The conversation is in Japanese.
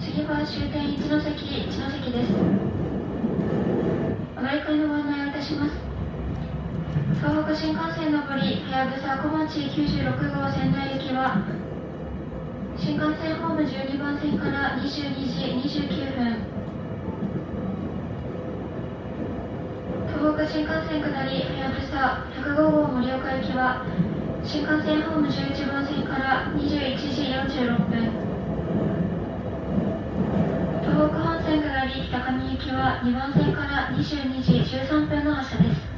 次は終点一ノ関一ノ関です。お乗り換えのご案内をいたします。東北新幹線上りはやぶさ小町96号仙台行きは新幹線ホーム12番線から22時29分。東北新幹線下りはやぶさ105号盛岡行きは新幹線ホーム11番線から21時46分東北本線下り北上行きは2番線から22時13分の発車です。